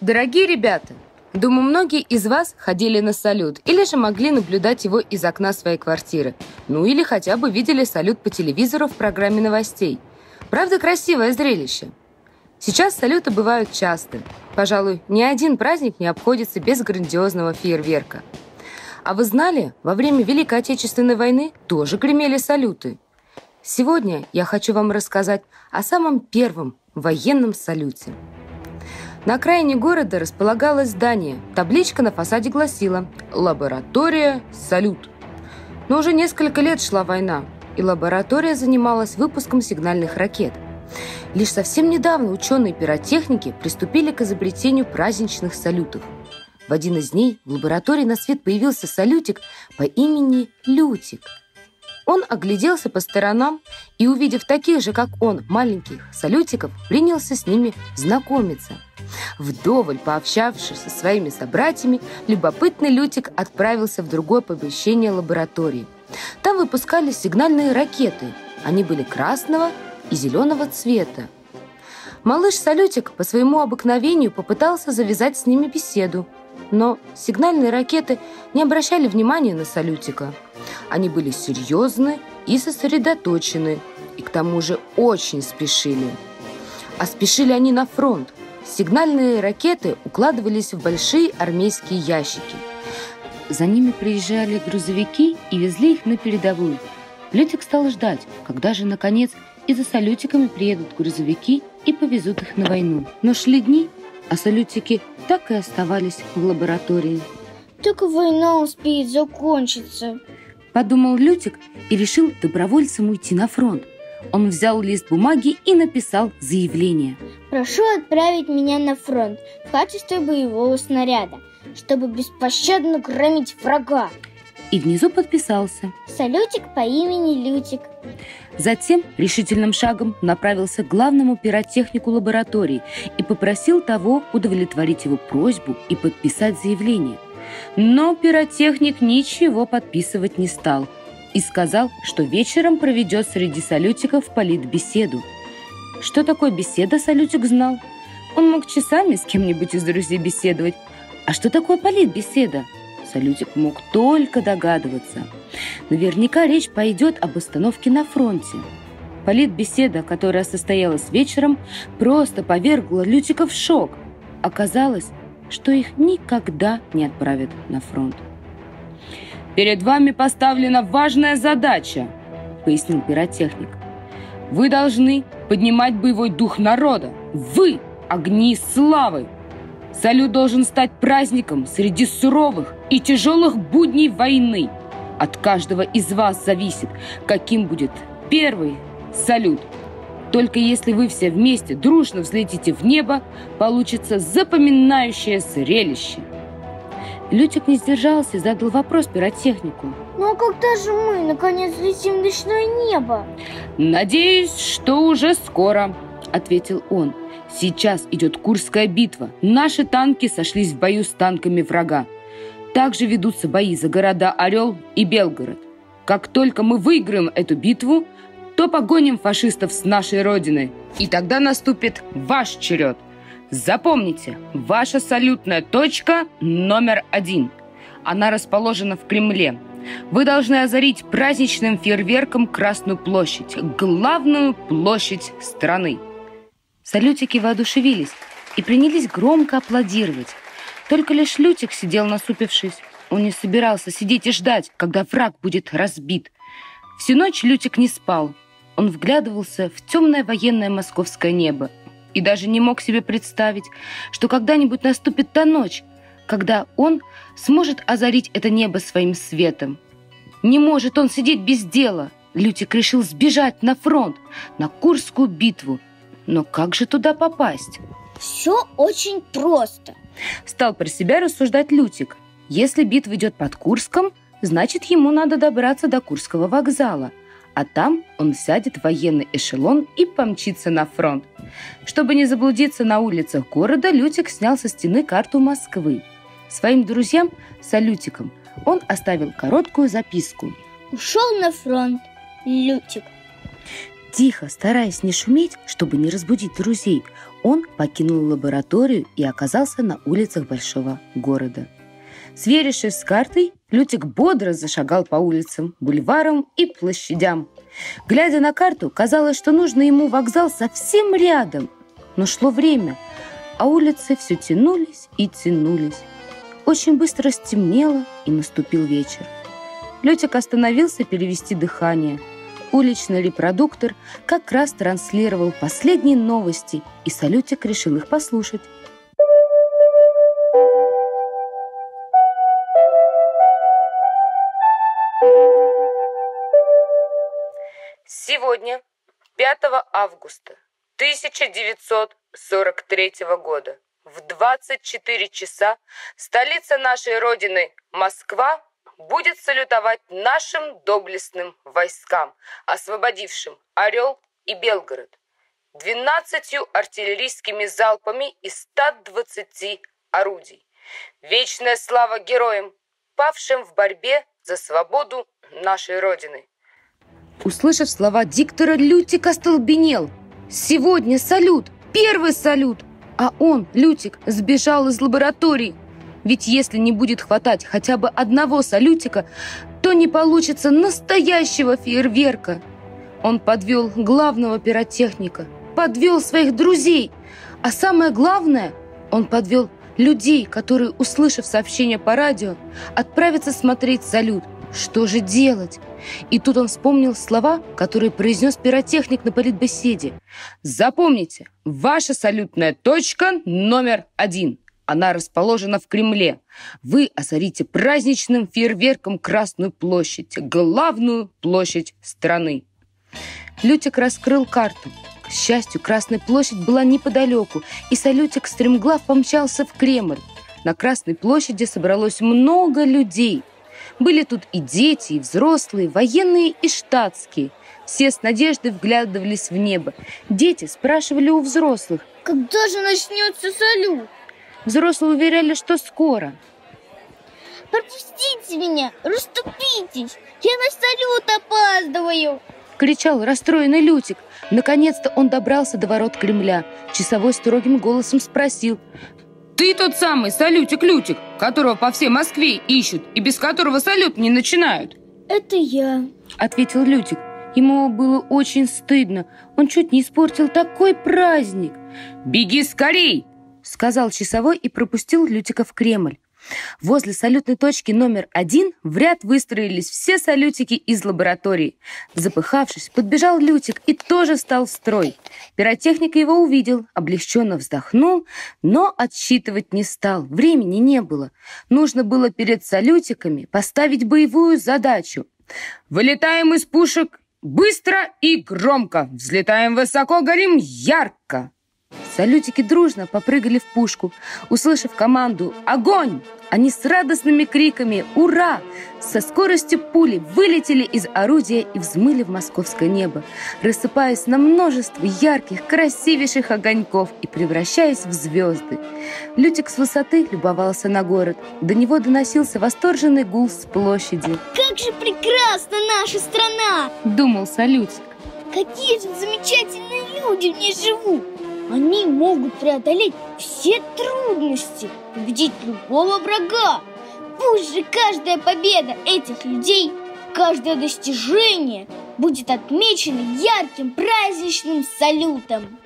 Дорогие ребята, думаю, многие из вас ходили на салют или же могли наблюдать его из окна своей квартиры. Ну или хотя бы видели салют по телевизору в программе новостей. Правда, красивое зрелище. Сейчас салюты бывают часто. Пожалуй, ни один праздник не обходится без грандиозного фейерверка. А вы знали, во время Великой Отечественной войны тоже гремели салюты? Сегодня я хочу вам рассказать о самом первом военном салюте. На окраине города располагалось здание. Табличка на фасаде гласила «Лаборатория Салют». Но уже несколько лет шла война, и лаборатория занималась выпуском сигнальных ракет. Лишь совсем недавно ученые-пиротехники приступили к изобретению праздничных салютов. В один из дней в лаборатории на свет появился салютик по имени Лютик – он огляделся по сторонам и, увидев таких же, как он, маленьких салютиков, принялся с ними знакомиться. Вдоволь пообщавшись со своими собратьями, любопытный Лютик отправился в другое помещение лаборатории. Там выпускали сигнальные ракеты. Они были красного и зеленого цвета. Малыш Салютик по своему обыкновению попытался завязать с ними беседу, но сигнальные ракеты не обращали внимания на Салютика – они были серьезны и сосредоточены, и к тому же очень спешили. А спешили они на фронт. Сигнальные ракеты укладывались в большие армейские ящики. За ними приезжали грузовики и везли их на передовую. Лютик стал ждать, когда же, наконец, и за салютиками приедут грузовики и повезут их на войну. Но шли дни, а салютики так и оставались в лаборатории. Только война успеет закончиться. Подумал Лютик и решил добровольцем уйти на фронт. Он взял лист бумаги и написал заявление. Прошу отправить меня на фронт в качестве боевого снаряда, чтобы беспощадно громить врага. И внизу подписался. Салютик по имени Лютик. Затем решительным шагом направился к главному пиротехнику лаборатории и попросил того удовлетворить его просьбу и подписать заявление – но пиротехник ничего подписывать не стал и сказал, что вечером проведет среди салютиков политбеседу. Что такое беседа, салютик знал. Он мог часами с кем-нибудь из друзей беседовать. А что такое политбеседа? Салютик мог только догадываться. Наверняка речь пойдет об остановке на фронте. Политбеседа, которая состоялась вечером, просто повергла Лютика в шок. Оказалось, что их никогда не отправят на фронт. «Перед вами поставлена важная задача», — пояснил пиротехник. «Вы должны поднимать боевой дух народа. Вы — огни славы. Салют должен стать праздником среди суровых и тяжелых будней войны. От каждого из вас зависит, каким будет первый салют — только если вы все вместе дружно взлетите в небо, получится запоминающее зрелище. Лютик не сдержался и задал вопрос пиротехнику. Ну а когда же мы, наконец, летим в ночное небо? Надеюсь, что уже скоро, ответил он. Сейчас идет Курская битва. Наши танки сошлись в бою с танками врага. Также ведутся бои за города Орел и Белгород. Как только мы выиграем эту битву, то погоним фашистов с нашей родины. И тогда наступит ваш черед. Запомните, ваша салютная точка номер один. Она расположена в Кремле. Вы должны озарить праздничным фейерверком Красную площадь, главную площадь страны. Салютики воодушевились и принялись громко аплодировать. Только лишь Лютик сидел насупившись. Он не собирался сидеть и ждать, когда враг будет разбит. Всю ночь Лютик не спал. Он вглядывался в темное военное московское небо и даже не мог себе представить, что когда-нибудь наступит та ночь, когда он сможет озарить это небо своим светом. Не может он сидеть без дела. Лютик решил сбежать на фронт, на Курскую битву. Но как же туда попасть? Все очень просто. Стал про себя рассуждать Лютик. Если битва идет под Курском, значит, ему надо добраться до Курского вокзала – а там он сядет в военный эшелон и помчится на фронт. Чтобы не заблудиться на улицах города, Лютик снял со стены карту Москвы. Своим друзьям, салютикам, он оставил короткую записку. «Ушел на фронт, Лютик». Тихо, стараясь не шуметь, чтобы не разбудить друзей, Он покинул лабораторию и оказался на улицах большого города. Сверившись с картой, Лютик бодро зашагал по улицам, бульварам и площадям. Глядя на карту, казалось, что нужно ему вокзал совсем рядом. Но шло время, а улицы все тянулись и тянулись. Очень быстро стемнело, и наступил вечер. Летик остановился перевести дыхание. Уличный репродуктор как раз транслировал последние новости, и Салютик решил их послушать. Сегодня, 5 августа 1943 года, в 24 часа столица нашей Родины, Москва, будет салютовать нашим доблестным войскам, освободившим Орел и Белгород, 12 артиллерийскими залпами из 120 орудий. Вечная слава героям, павшим в борьбе за свободу нашей Родины. Услышав слова диктора, Лютик остолбенел. Сегодня салют, первый салют, а он, Лютик, сбежал из лаборатории. Ведь если не будет хватать хотя бы одного салютика, то не получится настоящего фейерверка. Он подвел главного пиротехника, подвел своих друзей, а самое главное, он подвел людей, которые, услышав сообщение по радио, отправятся смотреть салют. Что же делать? И тут он вспомнил слова, которые произнес пиротехник на политбеседе. Запомните, ваша салютная точка номер один. Она расположена в Кремле. Вы озарите праздничным фейерверком Красную площадь, главную площадь страны. Лютик раскрыл карту. К счастью, Красная площадь была неподалеку, и Салютик стремглав помчался в Кремль. На Красной площади собралось много людей. Были тут и дети, и взрослые, военные и штатские. Все с надеждой вглядывались в небо. Дети спрашивали у взрослых. Когда же начнется салют? Взрослые уверяли, что скоро. Пропустите меня, расступитесь, я на салют опаздываю. Кричал расстроенный Лютик. Наконец-то он добрался до ворот Кремля. Часовой строгим голосом спросил. Ты тот самый салютик-лютик, которого по всей Москве ищут и без которого салют не начинают? Это я, ответил Лютик. Ему было очень стыдно. Он чуть не испортил такой праздник. Беги скорей, сказал часовой и пропустил Лютика в Кремль. Возле салютной точки номер один в ряд выстроились все салютики из лаборатории. Запыхавшись, подбежал Лютик и тоже стал в строй. Пиротехник его увидел, облегченно вздохнул, но отсчитывать не стал, времени не было. Нужно было перед салютиками поставить боевую задачу. «Вылетаем из пушек быстро и громко, взлетаем высоко, горим ярко!» Салютики дружно попрыгали в пушку. Услышав команду «Огонь!», они с радостными криками «Ура!» со скоростью пули вылетели из орудия и взмыли в московское небо, рассыпаясь на множество ярких, красивейших огоньков и превращаясь в звезды. Лютик с высоты любовался на город. До него доносился восторженный гул с площади. «Как же прекрасна наша страна!» — думал Салютик. «Какие же замечательные люди в ней живут!» Они могут преодолеть все трудности, победить любого врага. Пусть же каждая победа этих людей, каждое достижение будет отмечено ярким праздничным салютом.